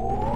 you